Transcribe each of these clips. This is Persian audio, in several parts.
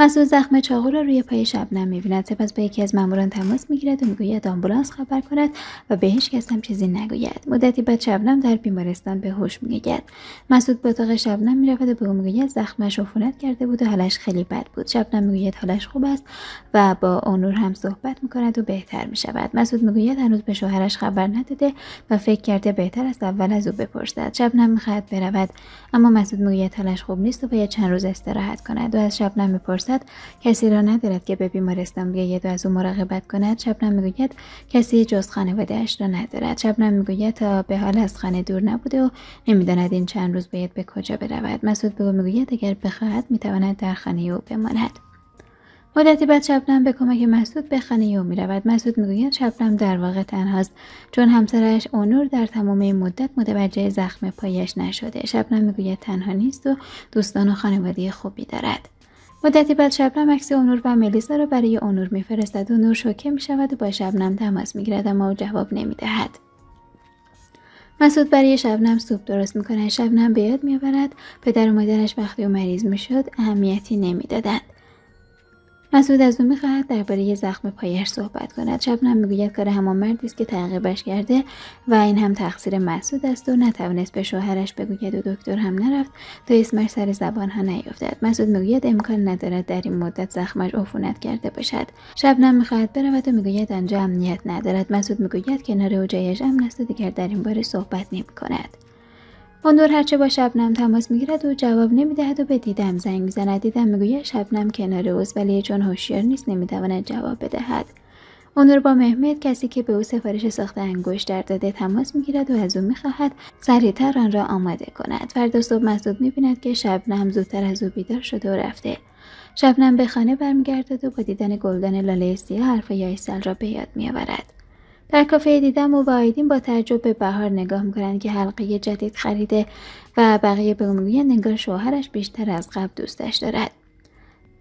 مسعود زخم چاقو را روی پای شبنم می‌بیند سپس با یکی از ماموران تماس می‌گیرد و می‌گوید آمبولانس خبر کند و به هیچ کس هم چیزی نگوید. مدتی بعد شبنم در بیمارستان به هوش میآید مسعود به اتاق شبنم می‌رود و به او می‌گوید زخمش عفونت کرده بود و حالش خیلی بد بود. شبنم می‌گوید حالش خوب است و با اونور هم صحبت می‌کند و بهتر می‌شود. مسعود می‌گوید هنوز به شوهرش خبر نداده و فکر کرده بهتر است اول از او بپرسد. شبنم می‌خواهد برود اما مسعود می‌گوید حالش خوب نیست و باید چند روز استراحت کند. و از شبنم می‌پرسد کسی را ندارد که به بیمارستان بیاید و از او مراقبت کند شبنم می‌گوید کسی جز خانوادهاش را ندارد شبنم می‌گوید تا به حال از خانه دور نبوده و نمی‌داند این چند روز باید به کجا برود مسعود به او می‌گوید اگر بخواهد می‌تواند در خانه او بماند مدتی بعد شبنم به کمک مسعود به خانه او می رود. مسعود می‌گوید شبنم در واقع تنهاست چون همسرش اونور در تمام این مدت متوجه زخم پایش نشده. شبنم می‌گوید تنها نیست و دوستان و خانواده خوبی دارد. مدتی بعد شبنم عکس اونور و ملیسا را برای اونور میفرستد. اونور شوکه می شود و با شبنم تماس می‌گیرد اما او جواب نمی‌دهد. مسعود برای شبنم سوپ درست می‌کند. شبنم به یاد میآورد پدر و مادرش وقتی او مریض می‌شد اهمیتی نمی‌دادند. مسعود از او می‌خواهد درباره زخم پایش صحبت کند شبنم می‌گوید کار همان مردی است که تعقیبش کرده و این هم تقصیر مسعود است و نتوانست به شوهرش بگوید و دکتر هم نرفت تا اسمش سر زبانها نیفتد. مسعود می‌گوید امکان ندارد در این مدت زخمش عفونت کرده باشد. شبنم می‌خواهد برود و می‌گوید آنجا امنیت ندارد. مسعود می‌گوید کنار او جایش امن است و دیگر در این باره صحبت نمی‌کند. اندور هرچه با شبنم تماس می‌گیرد و جواب نمی‌دهد و به دیدم زنگ می‌زند. دیدم می‌گوید شبنم کنار اوست ولی چون هوشیار نیست نمی‌تواند جواب بدهد. اونور با مهمت کسی که به او سفارش ساخت انگشتر داده تماس می‌گیرد و از او می‌خواهد سریعتر آن را آماده کند. فردا صبح مسعود می‌بیند که شبنم زودتر از او بیدار شده و رفته. شبنم به خانه برمیگردد و با دیدن گلدان لاله سیاه حرف یایسل را به یاد میآورد. در کافه دیدم و با تعجب به بهار نگاه می‌کنند که حلقه جدید خریده و بقیه به می‌گویند انگار شوهرش بیشتر از قبل دوستش دارد.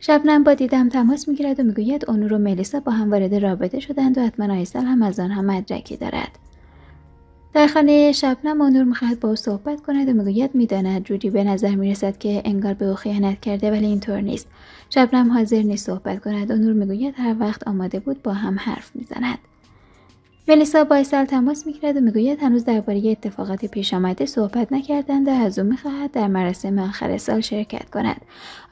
شبنم با دیدم تماس می‌گیرد و می‌گوید اونور و ملیسا با هم وارد رابطه شدند و حتما آیسل هم از آنها مدرکی دارد. در خانه شبنم اونور می‌خواهد با او صحبت کند و می‌گوید می‌داند جوری به نظر می‌رسد که انگار به او خیانت کرده ولی اینطور نیست. شبنم حاضر نیست صحبت کند. اونور می‌گوید هر وقت آماده بود با هم حرف می‌زند. ملیسا با ایسل تماس می‌گیرد و می‌گوید هنوز درباره اتفاقات پیش آمده صحبت نکردند و از او می‌خواهد در مراسم آخر سال شرکت کند.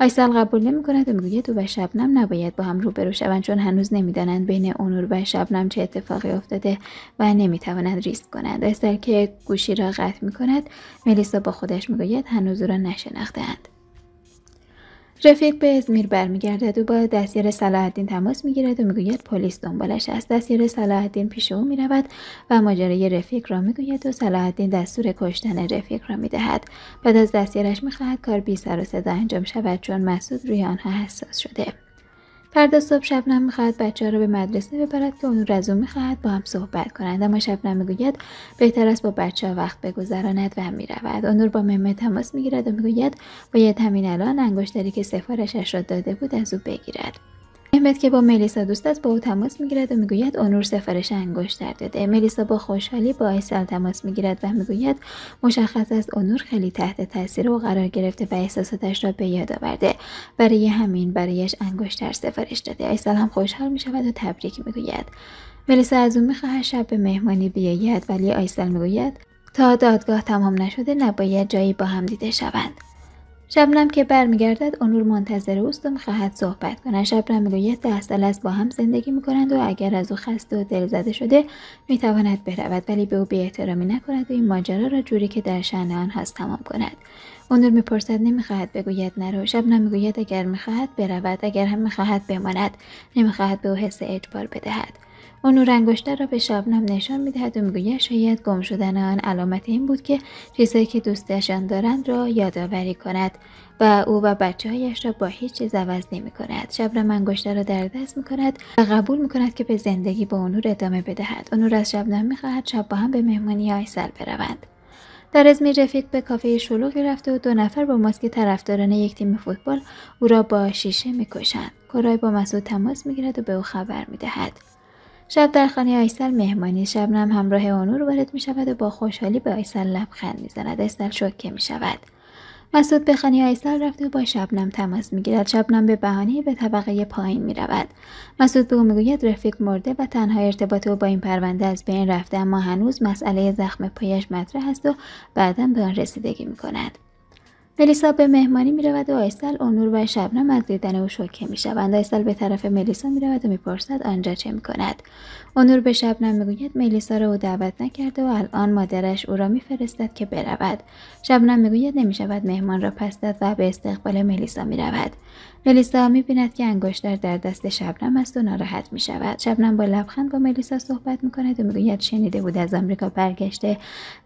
آیسل قبول نمی‌کند و می‌گوید او و شبنم نباید با هم روبرو شوند چون هنوز نمی‌دانند بین اونور و شبنم چه اتفاقی افتاده و نمی‌توانند ریسک کنند استر که گوشی را قطع می‌کند ملیسا با خودش می‌گوید هنوز او را نشناختهاند. رفیق به ازمیر برمیگردد و با دستیار صلاحالدین تماس می‌گیرد و می‌گوید پلیس دنبالش است. دستیار صلاحالدین پیش او می‌رود و ماجرای رفیق را می‌گوید و صلاحالدین دستور کشتن رفیق را می‌دهد. بعد از دستیارش می‌خواهد کار بی سر و صدا انجام شود چون مسعود روی آنها حساس شده. فردا صبح شبنم می‌خواهد بچه ها را به مدرسه ببرد که اون رزو می‌خواهد با هم صحبت کنند. اما شبنم می‌گوید بهتر است با بچه ها وقت بگذراند و می‌رود. اونور با مهمه تماس می‌گیرد و می‌گوید باید همین الان انگشتری که سفارشش را داده بود از او بگیرد. مهمت که با ملیسا دوست است با او تماس می‌گیرد و می‌گوید اونور سفارش انگشتر داده ملیسا با خوشحالی با ایسل تماس می‌گیرد و می‌گوید مشخص است اونور خیلی تحت تاثیر او قرار گرفته و احساساتش را به یاد آورده. برای همین برایش انگشتر سفارش داده. ایسل هم خوشحال می‌شود و تبریک می‌گوید. ملیسا از او می‌خواهد شب به مهمانی بیاید ولی آیسل می‌گوید تا دادگاه تمام نشده نباید جایی با هم دیده شوند. شبنم که برمیگردد اونور منتظر اوست و می‌خواهد صحبت کند. شبنم می‌گوید ده سال است با هم زندگی می‌کنند و اگر از او خسته و دلزده شده می‌تواند برود. ولی به او احترامی نکند و این ماجرا را جوری که در شأن آن هست تمام کند. اونور می‌پرسد نمی‌خواهد بگوید نرو. شبنم می‌گوید اگر می‌خواهد برود اگر هم می‌خواهد بماند نمی‌خواهد به او حس اجبار بدهد. اونور انگشتر را به شبنم نشان می‌دهد و می‌گوید شاید گم شدن آن علامت این بود که چیزهایی که دوستشان دارند را یادآوری کند و او و بچه هایش را با هیچ چیز عوض نمی کند. شبنم انگشتر را در دست می کند و قبول می کند که به زندگی با اونور ادامه بدهد. اونور از شبنم می خواهد شب با هم به مهمانی آیسل بروند. در ازمیر رفیق به کافه شلوغی رفته و دو نفر با ماسک طرفداران یک تیم فوتبال او را با شیشه می‌کشند کرای با مسعود تماس می‌گیرد و به او خبر می‌دهد شب در خانه آیسل مهمانی شبنم همراه اونور وارد می شود و با خوشحالی به آیسل لبخند می زند استل شوکه می شود مسعود به خانه آیسل رفته و با شبنم تماس می‌گیرد. شبنم به بهانه به طبقه پایین می‌رود. مسعود به او می‌گوید رفیق مرده و تنها ارتباط او با این پرونده از بین رفته اما هنوز مسئله زخم پایش مطرح است و بعدا به آن رسیدگی می‌کند. ملیسا به مهمانی می رود و آیسل اونور و شبنم از دیدن او شوکه می شوند. آیسل به طرف ملیسا می رود و می پرسد آنجا چه می کند. اونور به شبنم می گوید ملیسا را او دعوت نکرده و الان مادرش او را میفرستد که برود. شبنم می گوید نمی شود مهمان را پس داد و به استقبال ملیسا می رود. ملیسا می بیند که انگشتر در دست شبنم است و ناراحت می شود. شبنم با لبخند با ملیسا صحبت می کند و می‌گوید شنیده بود از آمریکا برگشته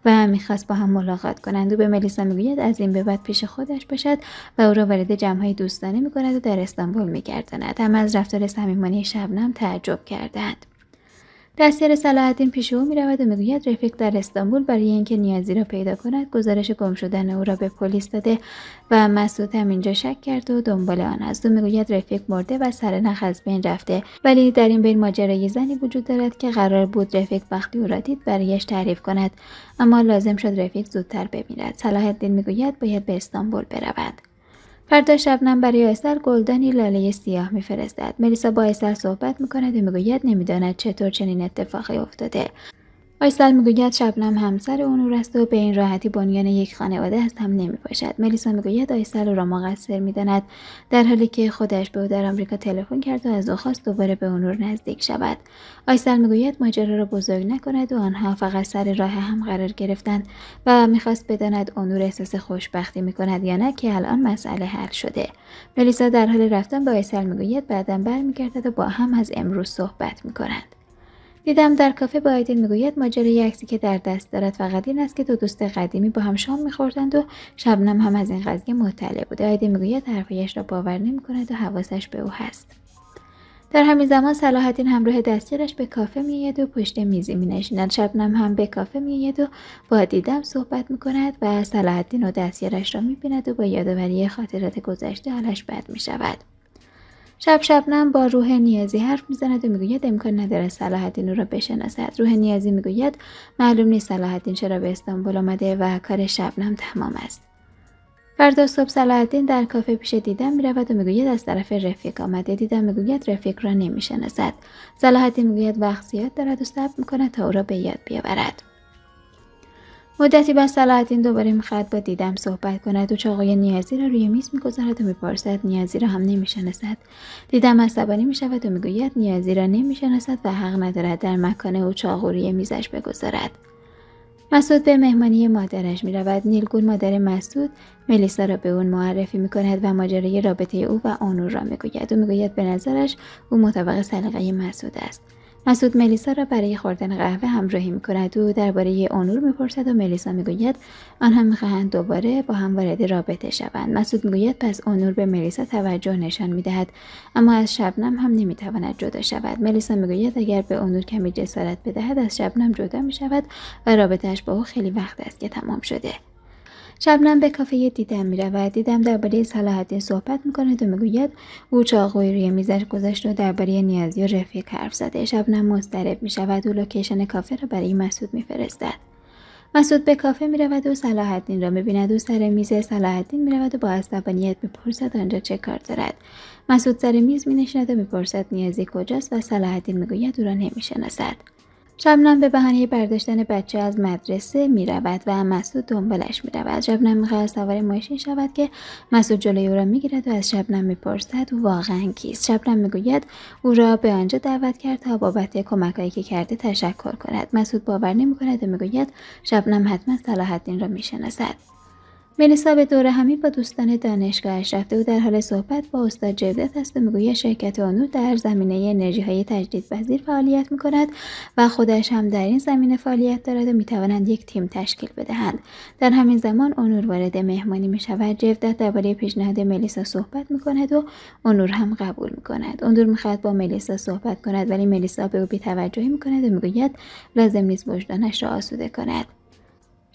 و می‌خواست با هم ملاقات کنند. او به ملیسا می‌گوید از این به بعد پیش خودش باشد و او را وارد جمعهای دوستانه می کند و در استانبول میگرداند. هم از رفتار صمیمانه شبنم تعجب کردند. دستیار صلاحالدین پیش او می‌رود و می‌گوید رفیق در استانبول برای اینکه نیازی را پیدا کند گزارش گم شدن او را به پلیس داده و مسعود هم اینجا شک کرده و دنبال آن است. او می‌گوید رفیق مرده و سر نخ از بین رفته. ولی در این بین ماجرای زنی وجود دارد که قرار بود رفیق وقتی او را دید برایش تعریف کند. اما لازم شد رفیق زودتر بمیرد. صلاح می‌گوید باید به استانبول برود فردا شبنم برای آیسل گلدانی لاله سیاه میفرستد. ملیسا با آیسل صحبت می‌کند و می‌گوید نمی‌داند چطور چنین اتفاقی افتاده. آیسل می‌گوید شبنم همسر اونور است و به این راحتی بنیان یک خانواده است هم نمیپاشد ملیسا می‌گوید آیسل را مقصر می‌داند در حالی که خودش به او در آمریکا تلفن کرد و از او خواست دوباره به اونور نزدیک شود. آیسل می‌گوید ماجرا را بزرگ نکند و آنها فقط سر راه هم قرار گرفتند و می‌خواست بداند اونور احساس خوشبختی می‌کند یا نه که الان مسئله حل شده. ملیسا در حال رفتن به آیسل می‌گوید بعدا برمیگردد و با هم از امروز صحبت می‌کنند. دیدم در کافه با آیدین می‌گوید ماجرای عکسی که در دست دارد فقط این است که دو دوست قدیمی با هم شام میخوردند و شبنم هم از این قضیه مطلع بوده. آیدین می‌گوید حرفایش را باور نمی‌کند و حواسش به او هست. در همین زمان صلاحالدین همراه دستیارش به کافه میآید و پشت میزی مینشیند. شبنم هم به کافه میآید و با دیدم صحبت می‌کند و صلاحالدین و دستیارش را می‌بیند و با یادآوری خاطرات گذشته حالش بد می‌شود. شب شبنم با روح نیازی حرف می‌زند و می‌گوید امکان نداره صلاح الدین او را بشناسد. روح نیازی می‌گوید معلوم نیست صلاح الدین چرا به استانبول آمده و کار شبنم تمام است. فردا صبح صلاح الدین در کافه پیش دیدم می‌رود و می‌گوید از طرف رفیق آمده. دیدم می‌گوید رفیق را نمی‌شناسد. صلاح الدین می‌گوید وقت زیاد دارد و صبر می‌کند تا او را به یاد بیاورد. مدتی بعد صلاحالدین دوباره می‌خواهد با دیدم صحبت کند و چاقوی نیازی را روی میز می‌گذارد و می‌پرسد نیازی را هم نمی‌شناسد دیدم عصبانی می‌شود و می‌گوید نیازی را نمی‌شناسد و حق ندارد در مکان او چاقو روی میزش بگذارد مسعود به مهمانی مادرش می رود. نیلگون مادر مسعود ملیسا را به اون معرفی می کند و ماجرای رابطه او و آنور را می گوید و می‌گوید به نظرش او مطابق سلیقه مسعود است. مسعود ملیسا را برای خوردن قهوه همراهی می کند و درباره اونور می‌پرسد و ملیسا می‌گوید آنها می‌خواهند دوباره با هم وارد رابطه شوند. مسعود می‌گوید پس اونور به ملیسا توجه نشان می‌دهد اما از شبنم هم نمی‌تواند جدا شود. ملیسا می‌گوید اگر به اونور کمی جسارت بدهد از شبنم جدا می‌شود و رابطهش با او خیلی وقت است که تمام شده. شبنم به کافه دیدم می‌رود دیدم درباره صلاح الدین صحبت می‌کند و می‌گوید او چاقوی روی میزش گذاشت و درباره نیازی و رفیق حرف زده. شبنم مضطرب می‌شود و لوکیشن کافه را برای مسعود میفرستد. مسعود به کافه می رود و صلاح الدین را می‌بیند. و سر میز صلاح الدین می رود و با عصبانیت می‌پرسد آنجا چه کار دارد. مسعود سر میز می نشیند و می‌پرسد نیازی کجاست و صلاح الدین می‌گوید او را نمی‌شناسد. شبنم به بهانه برداشتن بچه از مدرسه می رود و مسعود دنبالش می رود. شبنم می‌خواهد سوار ماشین شود که مسعود جلوی او را می گیرد و از شبنم می‌پرسد واقعا کیست. شبنم می‌گوید او را به آنجا دعوت کرد تا بابت کمکهایی که کرده تشکر کند. مسعود باور نمی کند و می‌گوید شبنم حتما الدین را می‌شناسد. به دور همی با دوستان دانشگاهش رفته و در حال صحبت با استاد جودت است و می‌گوید شرکت آنور در زمینه انرژی های تجدید پذیر فعالیت می کند و خودش هم در این زمینه فعالیت دارد و می توانند یک تیم تشکیل بدهند در همین زمان اونور وارد مهمانی می شود جودت درباره پیشنهاد ملیسا صحبت می کند و اونور هم قبول می کند اونور می‌خواهد با ملیسا صحبت کند ولی ملیسا به او بیتوجهی می کند و می‌گوید لازم نیست وجدانش را آسوده کند.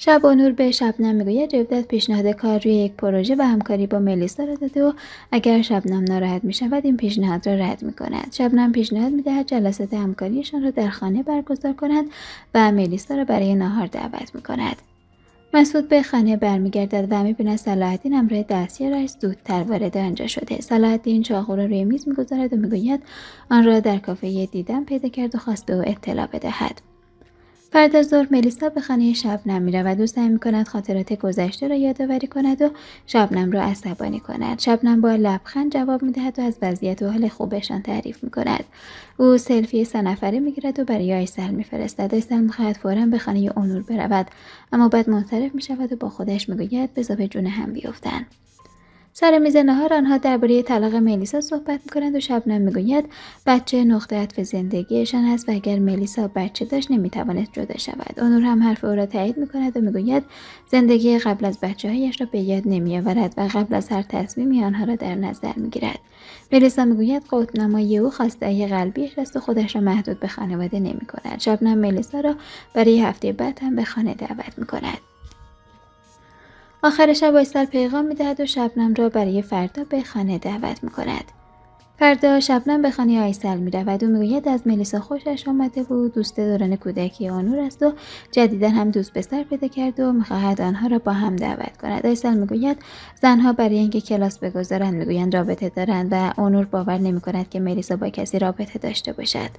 شب و نور به شبنم می‌گوید جودت پیشنهاد کار روی یک پروژه و همکاری با ملیسا را داده و اگر شبنم ناراحت می شود این پیشنهاد را رد می کند شبنم پیشنهاد می دهد جلسات همکاریشان را در خانه برگزار کند و ملیسا را برای ناهار دعوت می کند مسعود به خانه برمیگردد و می‌بیند صلاحالدین همراه دستیارش زودتر وارد آنجا شده. صلاحالدین چاقو را روی میز می‌گذارد و می‌گوید آن را در کافه دیدن پیدا کرد و خواست به او اطلاع بدهد. بعد از ظهر ملیسا به خانه شبنم می‌رود. و سعی می‌کند خاطرات گذشته را یادآوری کند و شبنم را عصبانی کند. شبنم با لبخند جواب می‌دهد و از وضعیت و حال خوبشان تعریف می‌کند. او سلفی سه نفره می‌گیرد و برای آیسل میفرستد. آیسل می‌خواهد فورا به خانه اونور برود اما بعد منصرف می‌شود و با خودش می‌گوید بزا به جون هم بیفتند سر میز نهار آنها درباره طلاق ملیسا صحبت می‌کنند و شبنم می‌گوید بچه نقطه عطف زندگیشان است و اگر ملیسا بچه داشت نمی‌توانست جدا شود اونور هم حرف او را تایید می‌کند و می‌گوید زندگی قبل از بچه هایش را به یاد نمیآورد و قبل از هر تصمیمی آنها را در نظر می‌گیرد ملیسا می‌گوید قطبنمایی او خواسته قلبیش است و خودش را محدود به خانواده نمی کند. شبنم ملیسا را برای هفته بعد هم به خانه دعوت می کند. آخر شب وایسل پیغام می‌دهد و شبنم را برای فردا به خانه دعوت می‌کند. فردا شبنم به خانه آیسل می رود و می‌گوید از ملیسا خوشش آمده بود. دوست دوران کودکی آنور است و جدیدا هم دوست پسر پیدا کرد و می‌خواهد آنها را با هم دعوت کند. آیسل می‌گوید زنها برای اینکه کلاس بگذارند می‌گویند رابطه دارند و آنور باور نمی کند که ملیسا با کسی رابطه داشته باشد.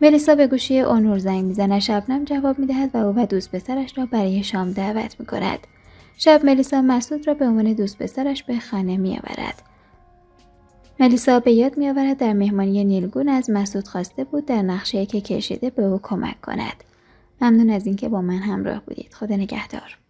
ملیسا به گوشی آنور زنگ می‌زند. شبنم جواب می‌دهد و او و دوست پسرش را برای شام دعوت می‌کند. شب ملیسا مسعود را به عنوان دوست پسرش به خانه می آورد. ملیسا به یاد می آورد در مهمانی نیلگون از مسعود خواسته بود در نقشه که کشیده به او کمک کند. ممنون از اینکه با من همراه بودید. خدا نگهدار.